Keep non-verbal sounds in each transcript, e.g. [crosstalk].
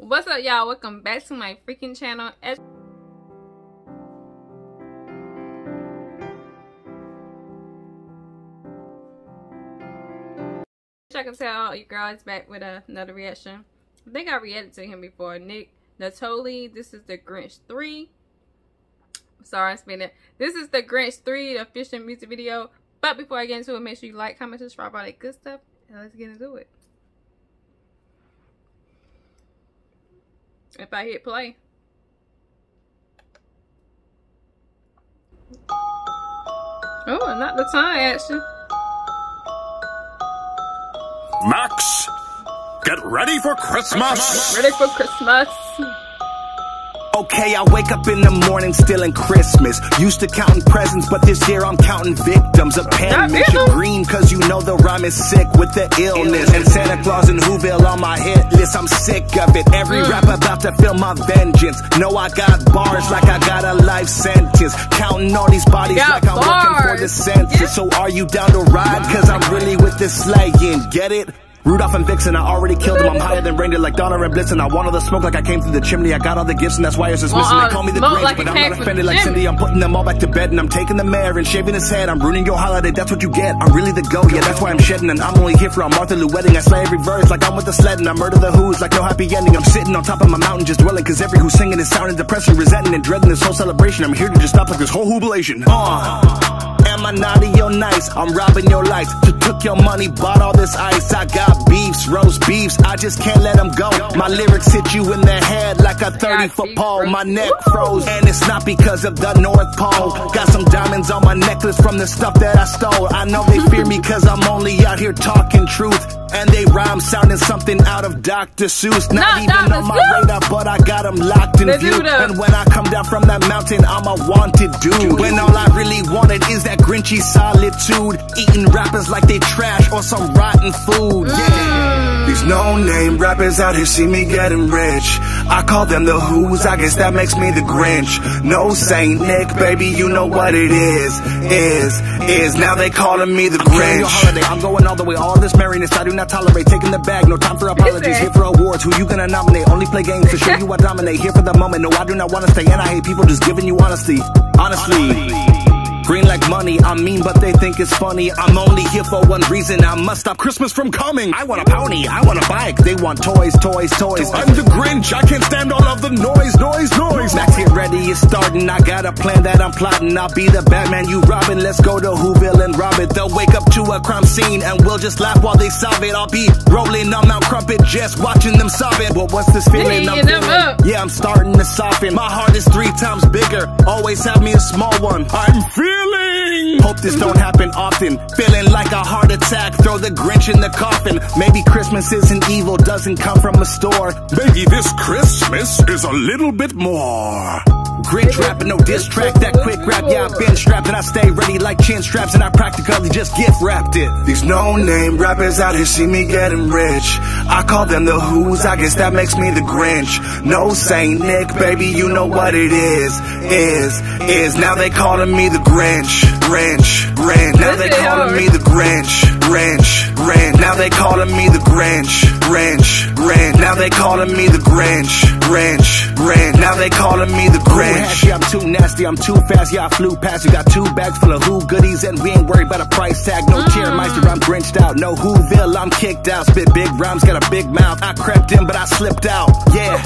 What's up, y'all? Welcome back to my freaking channel. As I can tell, your girl is back with another reaction. I think I reacted to him before. Nick Nittoli. This is the Grinch 3. Sorry, I'm spinning. This is the Grinch 3 official music video. But before I get into it, make sure you like, comment, subscribe, all that good stuff. And let's get into it. If I hit play. Oh, and not the time, actually. Max, get ready for Christmas. Ready for Christmas. Okay, I wake up in the morning still in Christmas. Used to counting presents, but this year I'm counting victims. A pen mission green, cause you know the rhyme is sick with the illness. And Santa Claus and Whoville on my hit list, I'm sick of it. Every mm. rap about to feel my vengeance. Know I got bars like I got a life sentence. Counting all these bodies like I'm bars. working for the census. Yeah. So are you down to ride? Cause I'm really with this slaying. Get it? Rudolph and Vixen, I already killed them. I'm higher than reindeer like Donner and Blitzen. I want all the smoke like I came through the chimney. I got all the gifts and that's why it's just missing. Well, uh, they call me the Grinch, like but I'm not offended like Cindy. I'm putting them all back to bed and I'm taking the mayor and shaving his head. I'm ruining your holiday, that's what you get. I'm really the go, yeah, that's why I'm shedding. And I'm only here for a Martha Lou wedding. I slay every verse like I'm with the sled and I murder the who's like no happy ending. I'm sitting on top of my mountain just dwelling cause every who's singing is sounding depressing, resenting and dreading this whole celebration. I'm here to just stop like this whole jubilation. Uh. Am I naughty or nice? I'm robbing your life. took your money, bought all this ice. I got beefs, roast beefs. I just can't let them go. My lyrics hit you in the head like a 30 foot pole. My neck froze, and it's not because of the North Pole. Got some diamonds on my necklace from the stuff that I stole. I know they fear me cause I'm only out here talking truth. And they rhyme sounding something out of Dr. Seuss. Not, Not even Dr. on my Seuss. radar, but I got them locked in view. And when I come down from that mountain, I'm a wanted dude. When all I really wanted is that grinchy solitude. Eating rappers like they trash or some rotten food. Yeah. Mm. These no-name rappers out here see me getting rich. I call them the Who's, I guess that makes me the Grinch. No Saint Nick, baby, you know what it is. Is, is, now they calling me the Grinch. holiday, I'm going all the way, all this merriness, I do not tolerate. Taking the bag, no time for apologies. Here for awards, who you gonna nominate? Only play games to show you I dominate. Here for the moment, no, I do not wanna stay, and I hate people just giving you honesty. Honestly. Green like money, I mean, but they think it's funny. I'm only here for one reason. I must stop Christmas from coming. I want a pony, I want a bike. They want toys, toys, toys. I'm the Grinch, I can't stand all of the noise, noise, noise. Max, get ready, it's starting. I got a plan that I'm plotting. I'll be the Batman, you Robin. Let's go to Whoville and rob it. They'll wake up to a crime scene and we'll just laugh while they solve it. I'll be rolling on Mount Crumpit, just watching them solve it. Well, what's this feeling I'm feeling? Yeah, I'm starting to soften. My heart is three times bigger. Always have me a small one. I'm feeling. Hope this don't happen often. Feeling like a heart attack. Throw the Grinch in the coffin. Maybe Christmas isn't evil, doesn't come from a store. Maybe this Christmas is a little bit more. Grinch rapping, no diss track, that quick rap, yeah, I've been strapped and I stay ready like chin straps and I practically just gift wrapped it. These no-name rappers out here see me getting rich. I call them the Who's, I guess that makes me the Grinch. No Saint Nick, baby, you know what it is, is, is. Now they calling me the Grinch, Grinch, Grinch. Now they calling me the Grinch, Grinch, Grinch. Now they calling me the Grinch, Grinch, Grinch. Now they calling me the Grinch, Grinch, Grinch. Now they calling me the Grinch ranch. Yeah, I'm too nasty, I'm too fast. Yeah, I flew past. You got two bags full of who goodies, and we ain't worried about a price tag. No mm. tier meister, I'm grinched out. No Whoville, I'm kicked out. Spit big rhymes, got a big mouth. I crept in, but I slipped out. Yeah.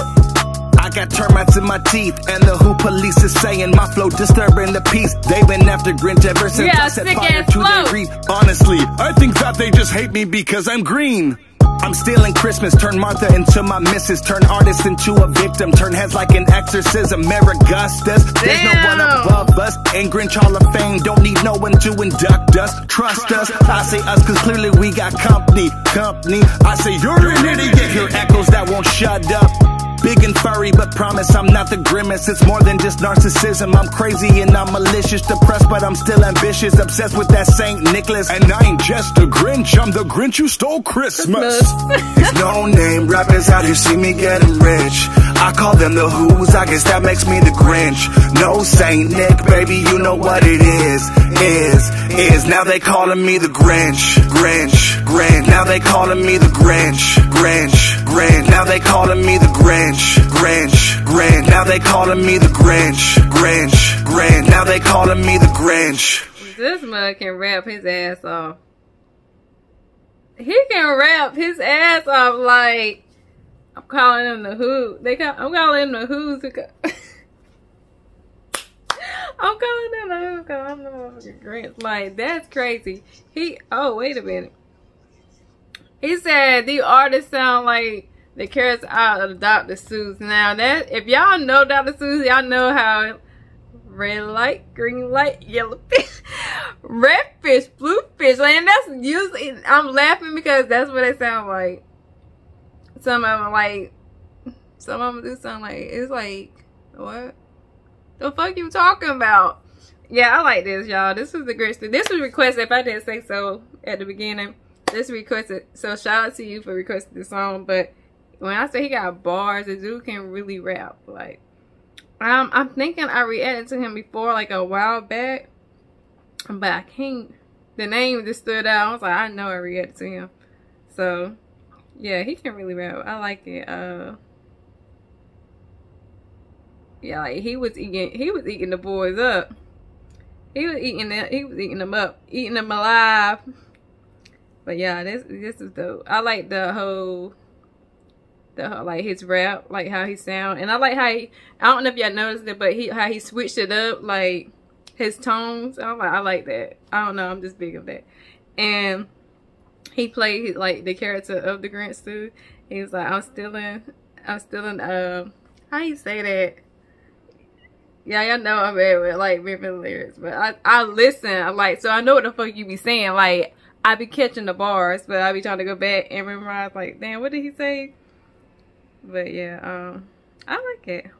I got termites in my teeth, and the Who police is saying my flow disturbing the peace. They've been after Grinch ever since yeah, I set fire to their grief. Honestly, I think that they just hate me because I'm green. I'm stealing Christmas, turn Martha into my missus, turn artist into a victim, turn heads like an exorcism, Augustus. There's Damn. no one above us, ain't Grinch Hall of Fame, don't need no one to induct us, trust us. I say us cause clearly we got company, company. I say you're an idiot, hear echoes that won't shut up. Big and furry, but promise I'm not the grimace. It's more than just narcissism. I'm crazy and I'm malicious, depressed, but I'm still ambitious. Obsessed with that Saint Nicholas. And I ain't just a Grinch, I'm the Grinch who stole Christmas. These no name rappers out here see me getting rich. I call them the Who's, I guess that makes me the Grinch. No Saint Nick, baby, you know what it is. Is, is. Now they calling me the Grinch, Grinch, Grinch. Now they calling me the Grinch, Grinch, Grinch. Now they calling me the Grinch, Grinch, Grinch. Now they calling me the Grinch, Grinch, Grinch. Now they calling me the Grinch. This mug can rap his ass off. He can rap his ass off like I'm calling him the who. They call, I'm calling him the who's. [laughs] I'm calling him the who I'm the motherfucking Grinch. Like that's crazy. He. Oh wait a minute. He said the artists sound like the carrots out of Dr. Seuss. Now that if y'all know Dr. Seuss, y'all know how red light, green light, yellow [laughs] fish, red fish, blue fish. And that's usually I'm laughing because that's what they sound like. Some of them like some of them do sound like it's like what the fuck you talking about? Yeah, I like this, y'all. This was the great. This was requested. If I didn't say so at the beginning, this requested. So shout out to you for requesting the song. But when I say he got bars, the dude can really rap. Like um, I'm thinking I reacted to him before, like a while back, but I can't. The name just stood out. I was like, I know I reacted to him. So, yeah, he can really rap. I like it. Uh, yeah, like he was eating. He was eating the boys up. He was eating them. He was eating them up, eating them alive. But yeah, this this is dope. I like the whole the like his rap, like how he sound, and I like how he. I don't know if y'all noticed it, but he how he switched it up, like his tones. I like I like that. I don't know. I'm just big of that, and he played like the character of the Grinch too. He was like, I'm still in. I'm still in. Uh, how you say that? Yeah, y'all know I'm bad with like remember lyrics, but I I listen. I'm like so I know what the fuck you be saying. Like I be catching the bars, but I be trying to go back and memorize. Like, damn, what did he say? But yeah, um, I like it.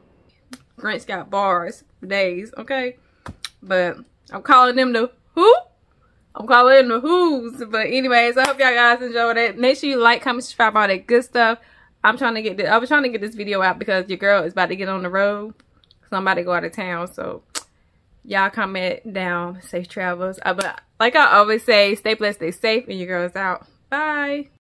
Grinch got bars for days, okay? But I'm calling them the who? I'm calling them the who's. But anyways, I hope y'all guys enjoyed it. Make sure you like, comment, subscribe, all that good stuff. I'm trying to get this, I was trying to get this video out because your girl is about to get on the road. So I'm about to go out of town. So y'all comment down safe travels. Uh, but like I always say, stay blessed, stay safe, and your girl is out. Bye.